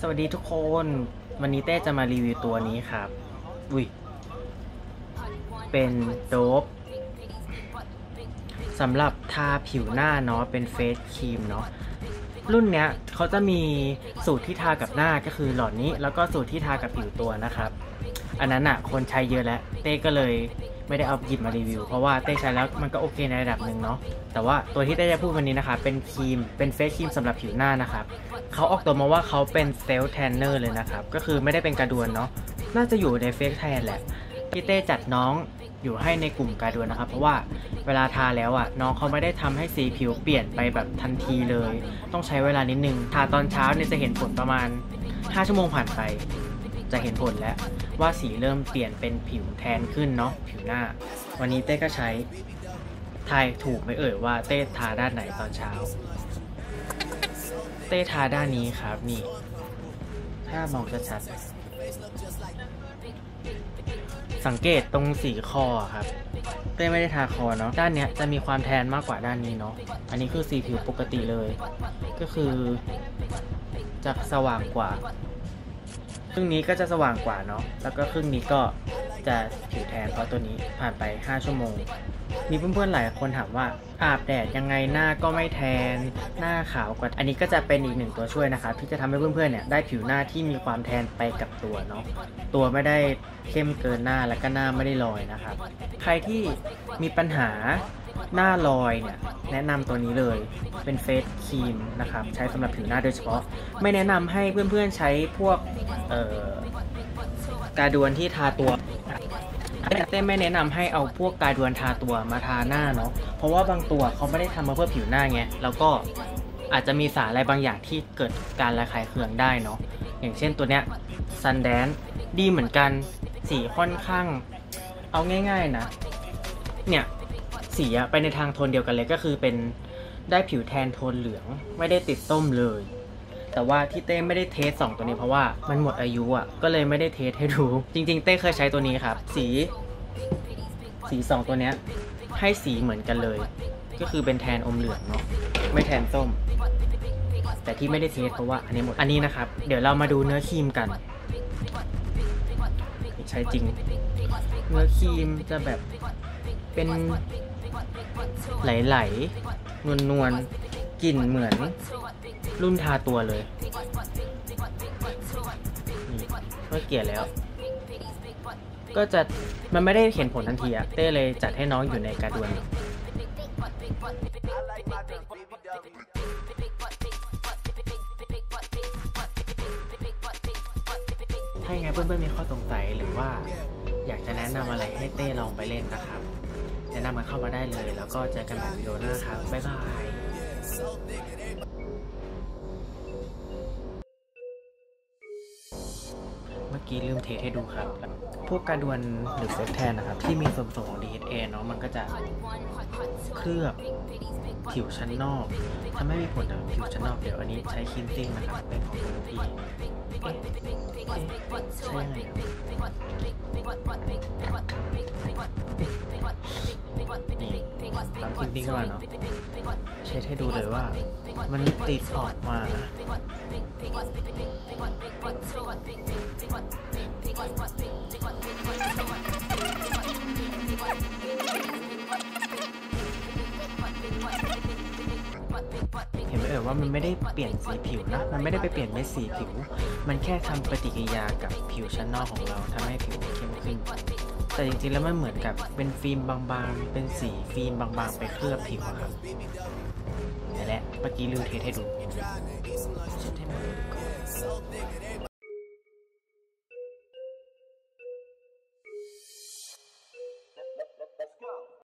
สวัสดีทุกคน วันนี้เต้จะมารีวิวตัวนี้ครับ อุ้ย เป็นโดบสำหรับทาผิวหน้าเนาะ เป็นเฟสครีมเนาะ รุ่นเนี้ยเขาจะมีสูตรที่ทากับหน้าก็คือหลอดนี้ แล้วก็สูตรที่ทากับผิวตัวนะครับ อันนั้นอะคนใช้เยอะแล้ว เต้ก็เลย ไม่ได้เอาหยิบมารีวิว เพราะว่าเต้ใช้แล้วมันก็โอเคในระดับหนึ่งเนาะแต่ว่าตัวที่เต้จะพูดวันนี้นะคะ เป็นครีมเป็นเฟสครีมสำหรับผิวหน้านะครับเขาออกตัวมาว่าเขาเป็น self tanner เลยนะครับ ก็คือไม่ได้เป็น gradual เนาะน่าจะอยู่ใน fake tan แหละพี่เต้จัดน้องอยู่ให้ในกลุ่ม gradual นะครับ เพราะว่าเวลาทาแล้วอะน้องเขาไม่ได้ทำให้สีผิวเปลี่ยนไปแบบทันทีเลย ต้องใช้เวลานิดนึงทาตอนเช้าเนี่ยจะเห็นผลประมาณ 5 ชั่วโมงผ่านไป จะเห็นผลแล้วว่าสีเริ่มเปลี่ยนเป็นผิวแทนขึ้นเนาะผิวหน้า วันนี้เต้ก็ใช้ทายถูกไหมเอ่ยว่าเต้ทาด้านไหนตอนเช้า เต้ทาด้านนี้ครับนี่ ถ้ามองชัดๆสังเกตตรงสีคอครับเต้ไม่ได้ทาคอเนาะด้านเนี้ยจะมีความแทนมากกว่าด้านนี้เนาะอันนี้คือสีผิวปกติเลย ก็คือจะสว่างกว่า ครึ่งนี้ก็จะสว่างกว่าเนาะแล้วก็ครึ่งนี้ก็จะผิวแทนเพราะตัวนี้ผ่านไป 5 ชั่วโมง มีเพื่อนๆหลายคนถามว่าอาบแดดยังไงหน้าก็ไม่แทน หน้าขาวกว่า อันนี้ก็จะเป็นอีกหนึ่งตัวช่วยนะครับที่จะทำให้เพื่อนๆเนี่ยได้ผิวหน้าที่มีความแทนไปกับตัวเนาะตัวไม่ได้เข้มเกินหน้าแล้วก็หน้าไม่ได้ลอยนะครับ ใครที่มีปัญหา หน้าลอยเนี่ยแนะนำตัวนี้เลยเป็นเฟสครีมนะครับใช้สำหรับผิวหน้าโดยเฉพาะ ไม่แนะนำให้เพื่อนๆใช้พวกกาดวนที่ทาตัวเต้ไม่แนะนำให้เอาพวกกาดวนทาตัวมาทาหน้าเนาะ เพราะว่าบางตัวเขาไม่ได้ทำมาเพื่อผิวหน้าไง แล้วก็อาจจะมีสารอะไรบางอย่างที่เกิดการระคายเคืองได้เนาะ อย่างเช่นตัวเนี้ยซันแดนดีเหมือนกัน สีค่อนข้าง เอาง่าย ๆนะ เนี่ย สีอะไปในทางโทนเดียวกันเลยก็คือเป็นได้ผิวแทนโทนเหลืองไม่ได้ติดส้มเลย แต่ว่าที่เต้ไม่ได้เทสสองตัวนี้เพราะว่ามันหมดอายุอะก็เลยไม่ได้เทสให้ดู จริง ๆ เต้เคยใช้ตัวนี้ครับ สีสีสองตัวเนี้ยให้สีเหมือนกันเลย ก็คือเป็นแทนอมเหลืองเนาะไม่แทนส้ม แต่ที่ไม่ได้เทสเพราะว่าอันนี้หมดอันนี้นะครับ เดี๋ยวเรามาดูเนื้อครีมกัน ใช้จริง เนื้อครีมจะแบบเป็น ไหลๆ นวลๆ กลิ่นเหมือนรุ่นทาตัวเลยนี่ก็เกลี่ยแล้ว ก็จะมันไม่ได้เห็นผลทันทีอะเต้เลยจัดให้น้องอยู่ในการดวนถ้าอย่างไงเพื่อนๆมีข้อสงสัยหรือว่าอยากจะแนะนำอะไรให้เต้ลองไปเล่นนะครับ มันเข้ามาได้เลย แล้วก็เจอกันใหม่วิดีโอหน้าครับ บ๊ายบายเมื่อกี้ลืมเทสให้ดูครับ พวกการดวนหรือเฟสแทนนะครับ ที่มีส่วนผสมของ DHA เนาะมันก็จะเคลือบ ผิวชั้นนอกทำให้มีผลต่อผิวชั้นนอกเดี๋ยวอันนี้ใช้คินซิ่งนะครับเป็นของตัวพีเอ๊ะเอ๊ะใช่ยังไงครับนี่ตามคินซิ่งเข้ามาเนาะเช็ดให้ดูเลยว่า มันติดออกมาเห็นไว่ามันไม่ได้เปลี่ยนสีผิวนะ มันไม่ได้ไปเปลี่ยนเม็ดสีผิว มันแค่ทำปฏิกิริยากับผิวชั้นนอกของเราทำให้ผิวเข้มขึ้น แต่จริงๆแล้วมันเหมือนกับเป็นฟิล์มบางๆ เป็นสีฟิล์มบางๆ ไปเคลือบผิวครับนี่แหละ เมื่อกี้ลืมเทสให้ดูเช็ดให้มันดูก่อน